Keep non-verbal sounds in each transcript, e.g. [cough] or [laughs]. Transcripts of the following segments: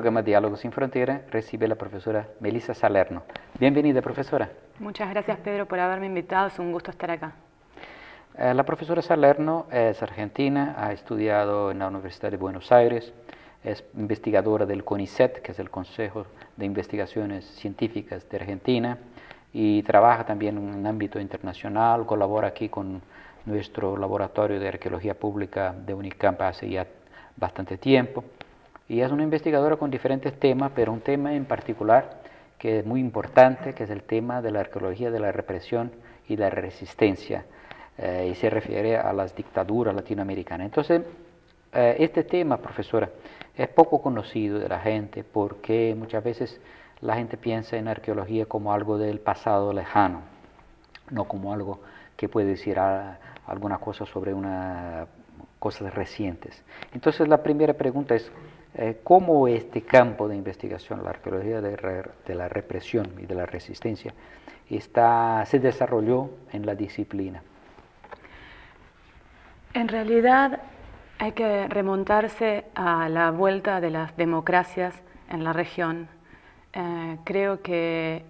Programa Diálogos sin Frontera recibe la profesora Melissa Salerno. Bienvenida, profesora. Muchas gracias, Pedro, por haberme invitado. Es un gusto estar acá. Eh, la profesora Salerno es argentina, ha estudiado en la Universidad de Buenos Aires, es investigadora del CONICET, que es el Consejo de Investigaciones Científicas de Argentina, y trabaja también en un ámbito internacional, colabora aquí con nuestro laboratorio de arqueología pública de Unicamp hace ya bastante tiempo. Y es una investigadora con diferentes temas, pero un tema en particular que es muy importante, que es el tema de la arqueología de la represión y la resistencia, eh, y se refiere a las dictaduras latinoamericanas. Entonces, eh, este tema, profesora, es poco conocido de la gente porque muchas veces la gente piensa en arqueología como algo del pasado lejano, no como algo que puede decir alguna cosa sobre una cosas recientes. Entonces la primera pregunta es, eh, cómo este campo de investigación, la arqueología de, la represión y de la resistencia, está, se desarrolló en la disciplina. En realidad hay que remontarse a la vuelta de las democracias en la región. Eh, creo que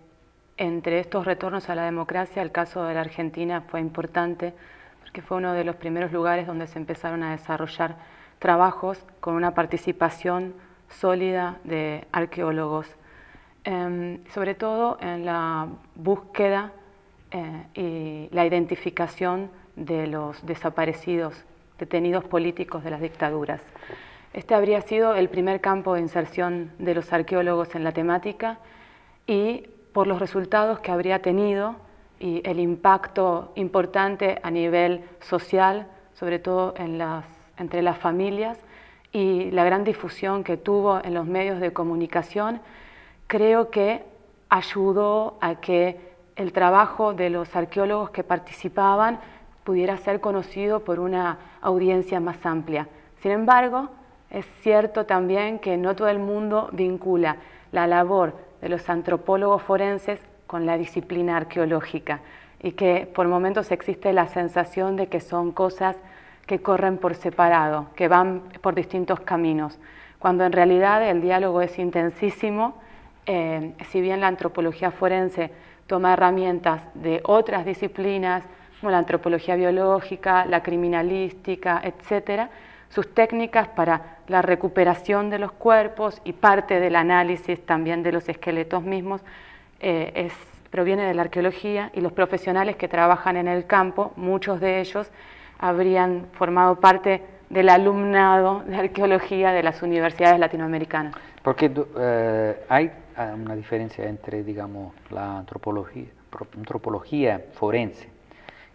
entre estos retornos a la democracia, el caso de la Argentina fue importante, porque fue uno de los primeros lugares donde se empezaron a desarrollar trabajos con una participación sólida de arqueólogos, em, sobre todo en la búsqueda eh, y la identificación de los desaparecidos, detenidos políticos de las dictaduras. Este habría sido el primer campo de inserción de los arqueólogos en la temática y por los resultados que habría tenido y el impacto importante a nivel social, sobre todo en las entre las familias y la gran difusión que tuvo en los medios de comunicación, creo que ayudó a que el trabajo de los arqueólogos que participaban pudiera ser conocido por una audiencia más amplia. Sin embargo, es cierto también que no todo el mundo vincula la labor de los antropólogos forenses con la disciplina arqueológica y que por momentos existe la sensación de que son cosas que corren por separado, que van por distintos caminos, cuando en realidad el diálogo es intensísimo, eh, si bien la antropología forense toma herramientas de otras disciplinas, como la antropología biológica, la criminalística, etcétera, sus técnicas para la recuperación de los cuerpos y parte del análisis también de los esqueletos mismos eh, proviene de la arqueología y los profesionales que trabajan en el campo, muchos de ellos, habrían formado parte del alumnado de arqueología de las universidades latinoamericanas. Porque eh, hay una diferencia entre, digamos, la antropología, antropología forense,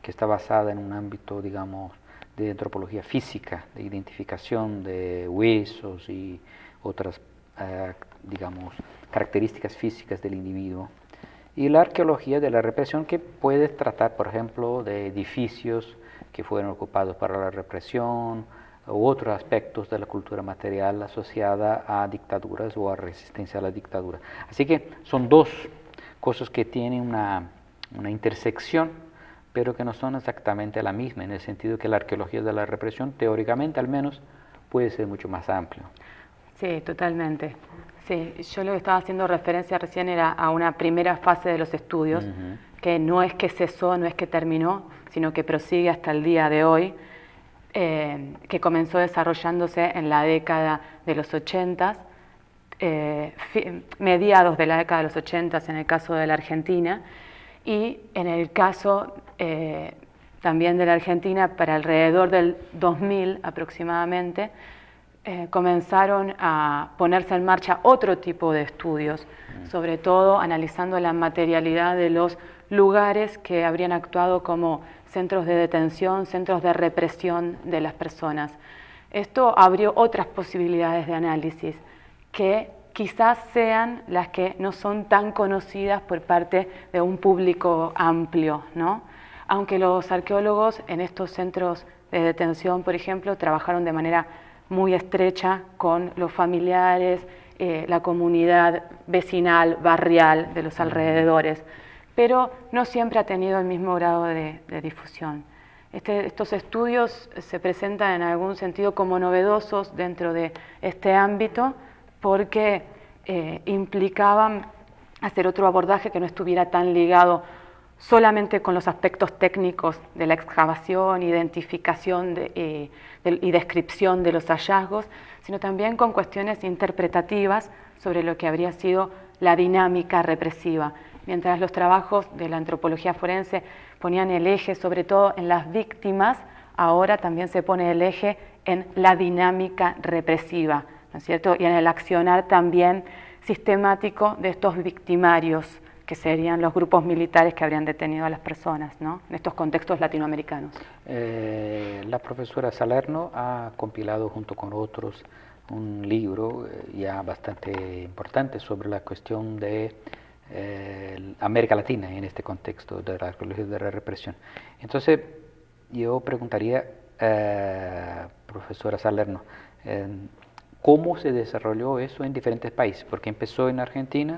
que está basada en un ámbito, digamos, de antropología física, de identificación de huesos y otras, eh, digamos, características físicas del individuo, y la arqueología de la represión que puede tratar, por ejemplo, de edificios, que fueron ocupados para la represión u otros aspectos de la cultura material asociada a dictaduras o a resistencia a la dictadura. Así que son dos cosas que tienen una, una intersección, pero que no son exactamente la misma, en el sentido que la arqueología de la represión, teóricamente al menos, puede ser mucho más amplio. Sí, totalmente. Sí, yo lo que estaba haciendo referencia recién era a una primera fase de los estudios, que no es que cesó, no es que terminó, sino que prosigue hasta el día de hoy, eh, que comenzó desarrollándose en la década de los 80, eh, mediados de la década de los 80 en el caso de la Argentina, y en el caso eh, también de la Argentina, para alrededor del 2000 aproximadamente, comenzaron a ponerse en marcha otro tipo de estudios, mm. sobre todo analizando la materialidad de los lugares que habrían actuado como centros de detención, centros de represión de las personas. Esto abrió otras posibilidades de análisis que quizás sean las que no son tan conocidas por parte de un público amplio, ¿no? Aunque los arqueólogos en estos centros de detención, por ejemplo, trabajaron de manera muy estrecha con los familiares, eh, la comunidad vecinal, barrial de los alrededores pero no siempre ha tenido el mismo grado de, difusión. Este, estos estudios se presentan en algún sentido como novedosos dentro de este ámbito porque eh, implicaban hacer otro abordaje que no estuviera tan ligado solamente con los aspectos técnicos de la excavación, identificación y descripción de los hallazgos, sino también con cuestiones interpretativas sobre lo que habría sido la dinámica represiva. Mientras los trabajos de la antropología forense ponían el eje sobre todo en las víctimas, ahora también se pone el eje en la dinámica represiva, ¿no es cierto? Y en el accionar también sistemático de estos victimarios, que serían los grupos militares que habrían detenido a las personas, ¿no? En estos contextos latinoamericanos. Eh, la profesora Salerno ha compilado junto con otros un libro eh, ya bastante importante sobre la cuestión de eh, América Latina en este contexto de la arqueología de la represión. Entonces, yo preguntaría, eh, profesora Salerno, ¿cómo se desarrolló eso en diferentes países? Porque empezó en Argentina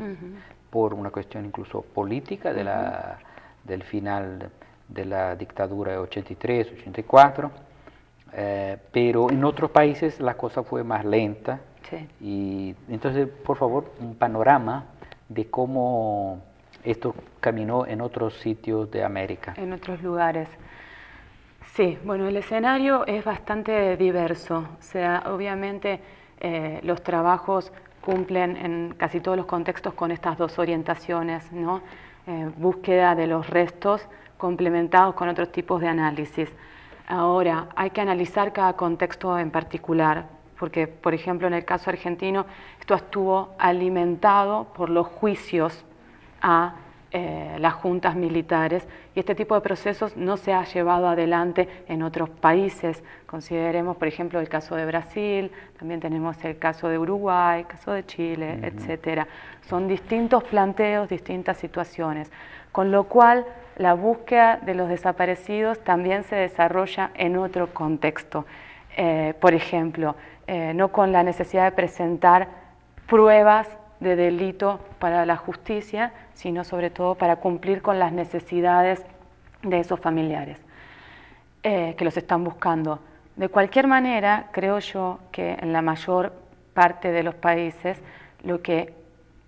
por una cuestión incluso política de la, del final de la dictadura de 83, 84, eh, pero en otros países la cosa fue más lenta. Y entonces, por favor, un panorama de cómo esto caminó en otros sitios de América. En otros lugares. Sí, bueno, el escenario es bastante diverso. O sea, obviamente eh, los trabajos cumplen en casi todos los contextos con estas dos orientaciones, ¿no? Eh, búsqueda de los restos complementados con otros tipos de análisis. Ahora, hay que analizar cada contexto en particular, porque, por ejemplo, en el caso argentino, esto estuvo alimentado por los juicios a eh, las juntas militares y este tipo de procesos no se ha llevado adelante en otros países. Consideremos, por ejemplo, el caso de Brasil, también tenemos el caso de Uruguay, el caso de Chile, etcétera. Son distintos planteos, distintas situaciones, con lo cual la búsqueda de los desaparecidos también se desarrolla en otro contexto. Eh, por ejemplo, eh, no con la necesidad de presentar pruebas de delito para la justicia, sino sobre todo para cumplir con las necesidades de esos familiares eh, que los están buscando. De cualquier manera, creo yo que en la mayor parte de los países lo que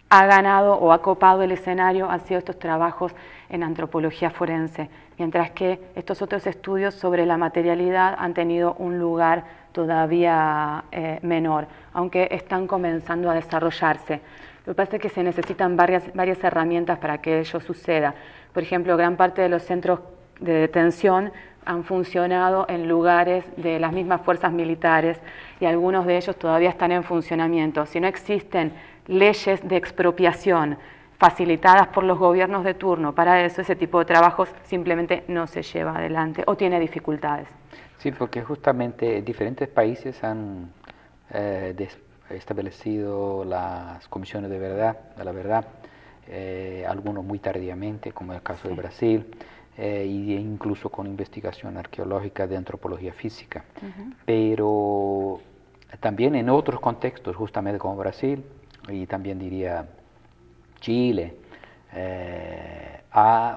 ha ganado o ha copado el escenario han sido estos trabajos en antropología forense, mientras que estos otros estudios sobre la materialidad han tenido un lugar todavía eh, menor, aunque están comenzando a desarrollarse. Lo que pasa es que se necesitan varias, varias herramientas para que ello suceda. Por ejemplo, gran parte de los centros de detención han funcionado en lugares de las mismas fuerzas militares y algunos de ellos todavía están en funcionamiento. Si no existen leyes de expropiación facilitadas por los gobiernos de turno para eso, ese tipo de trabajos simplemente no se lleva adelante o tiene dificultades. Sí, porque justamente diferentes países han eh, establecido las comisiones de verdad, de la verdad, eh, algunos muy tardíamente, como el caso de Brasil, e incluso con investigación arqueológica de antropología física. Pero también en otros contextos, justamente como Brasil, y también diría Chile,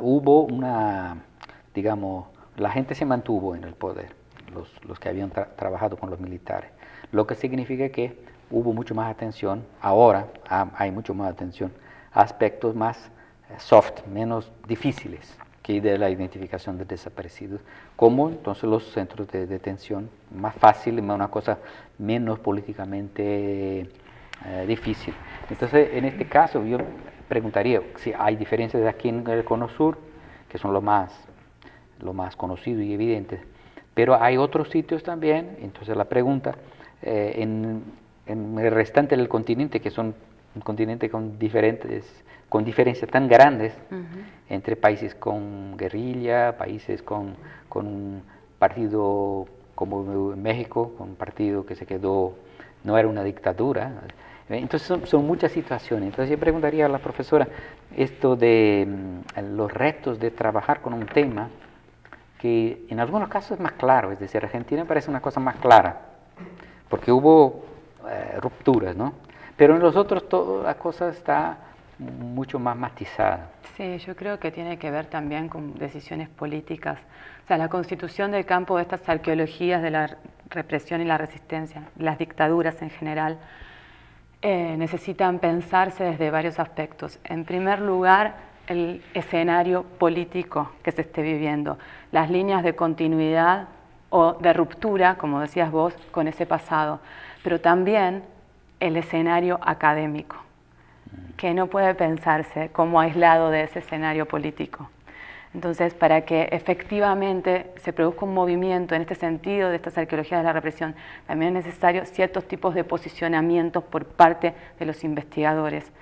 hubo una, digamos, la gente se mantuvo en el poder los, que habían trabajado con los militares. Lo que significa que hubo mucho más atención, ahora hay mucho más atención a aspectos más eh, soft, menos difíciles que de la identificación de desaparecidos, como entonces los centros de detención, más fácil, una cosa menos políticamente eh, difícil. Entonces, en este caso, yo preguntaría si hay diferencias aquí en el Cono Sur, que son lo más, lo más conocido y evidente, pero hay otros sitios también, entonces la pregunta, eh, en, el restante del continente, que son un continente con diferentes con diferencias tan grandes entre países con guerrilla, países con, con un partido como México, con un partido que se quedó, no era una dictadura. Entonces son, son, muchas situaciones. Entonces yo preguntaría a la profesora esto de mm, los retos de trabajar con un tema que en algunos casos es más claro, es decir, Argentina parece una cosa más clara, porque hubo eh, rupturas, ¿no? Pero en los otros toda la cosa está mucho más matizada. Sí, yo creo que tiene que ver también con decisiones políticas. O sea, la constitución del campo de estas arqueologías de la represión y la resistencia, las dictaduras en general, eh, necesitan pensarse desde varios aspectos. En primer lugar, el escenario político que se esté viviendo, las líneas de continuidad o de ruptura, como decías vos, con ese pasado, pero también el escenario académico, que no puede pensarse como aislado de ese escenario político. Entonces, para que efectivamente se produzca un movimiento en este sentido de estas arqueologías de la represión, también es necesario ciertos tipos de posicionamientos por parte de los investigadores.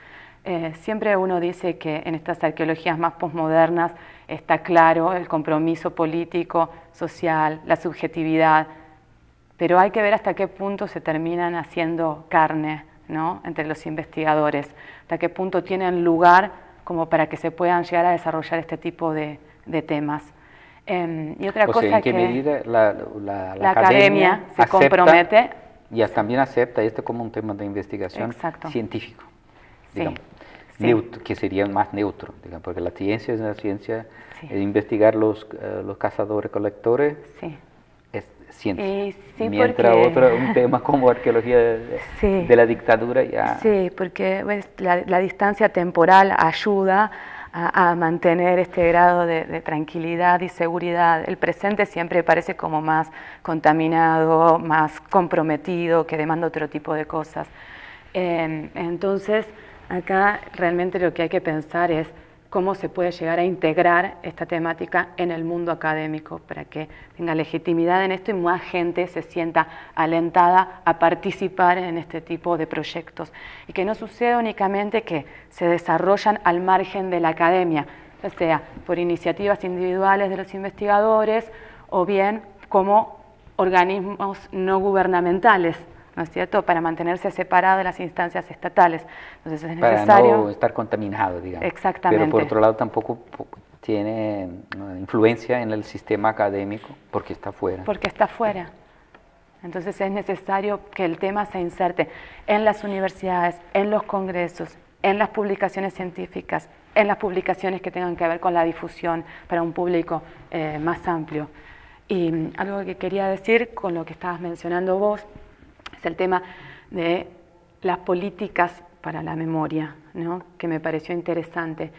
Eh, siempre uno dice que en estas arqueologías más posmodernas está claro el compromiso político, social, la subjetividad, pero hay que ver hasta qué punto se terminan haciendo carne ¿no? entre los investigadores, hasta qué punto tienen lugar como para que se puedan llegar a desarrollar este tipo de, temas. Em, y otra cosa ¿en qué medida la, la, academia, se compromete? Y también acepta esto como un tema de investigación científico, digamos, que sería más neutro, digamos, porque la ciencia es una ciencia de investigar los, uh, los cazadores-colectores. Sí ciencia. Mientras otro, un [laughs] tema como arqueología de, la dictadura ya... Sí, porque pues, la, distancia temporal ayuda a, mantener este grado de, tranquilidad y seguridad. El presente siempre parece como más contaminado, más comprometido, que demanda otro tipo de cosas. Eh, entonces, acá realmente lo que hay que pensar es cómo se puede llegar a integrar esta temática en el mundo académico para que tenga legitimidad en esto y más gente se sienta alentada a participar en este tipo de proyectos. Y que no suceda únicamente que se desarrollan al margen de la academia, ya sea por iniciativas individuales de los investigadores o bien como organismos no gubernamentales ¿no es cierto?, para mantenerse separado de las instancias estatales. Entonces es necesario... Para no estar contaminado, digamos. Exactamente. Pero por otro lado tampoco tiene influencia en el sistema académico porque está fuera. Porque está fuera. Entonces es necesario que el tema se inserte en las universidades, en los congresos, en las publicaciones científicas, en las publicaciones que tengan que ver con la difusión para un público eh, más amplio. Y mm, algo que quería decir con lo que estabas mencionando vos, es el tema de las políticas para la memoria, ¿no? que me pareció interesante.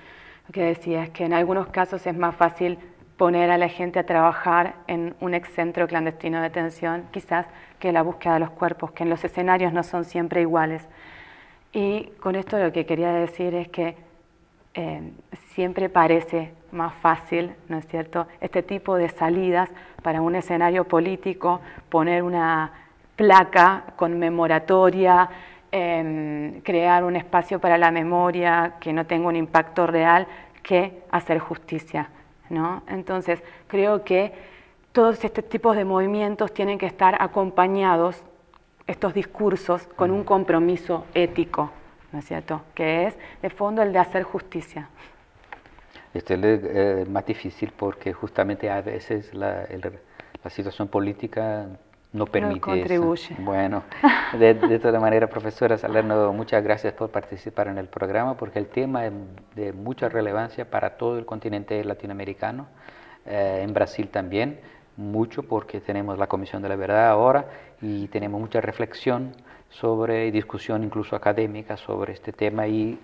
Lo que decía es que en algunos casos es más fácil poner a la gente a trabajar en un excentro clandestino de detención, quizás que la búsqueda de los cuerpos, que en los escenarios no son siempre iguales. Y con esto lo que quería decir es que eh, siempre parece más fácil, ¿no es cierto?, este tipo de salidas para un escenario político, poner una placa conmemoratoria, em, crear un espacio para la memoria que no tenga un impacto real, que hacer justicia. ¿no? Entonces, creo que todos estos tipos de movimientos tienen que estar acompañados, estos discursos, con un compromiso ético, ¿no es cierto? Que es, de fondo, el de hacer justicia. Esto es eh, más difícil porque justamente a veces la, la situación política no permite Eso. Bueno, [laughs] de, de toda manera, profesora Salerno, muchas gracias por participar en el programa, porque el tema es de mucha relevancia para todo el continente latinoamericano, eh, en Brasil también, mucho porque tenemos la Comisión de la Verdad ahora y tenemos mucha reflexión sobre discusión incluso académica sobre este tema y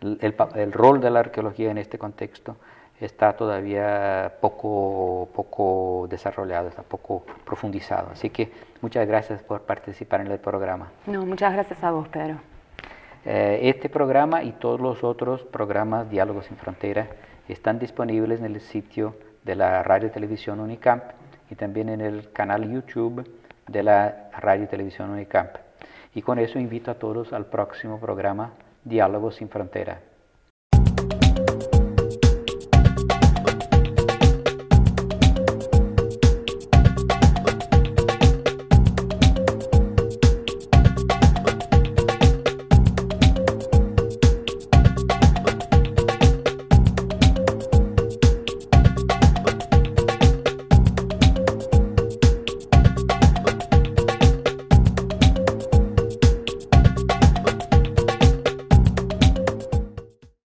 el, el rol de la arqueología en este contexto está todavía poco, poco desarrollado, está poco profundizado. Así que muchas gracias por participar en el programa. No, muchas gracias a vos, Pedro. Eh, este programa y todos los otros programas Diálogos sin Fronteras están disponibles en el sitio de la Radio Televisión Unicamp y también en el canal YouTube de la Radio Televisión Unicamp. Y con eso invito a todos al próximo programa Diálogos sin Fronteras.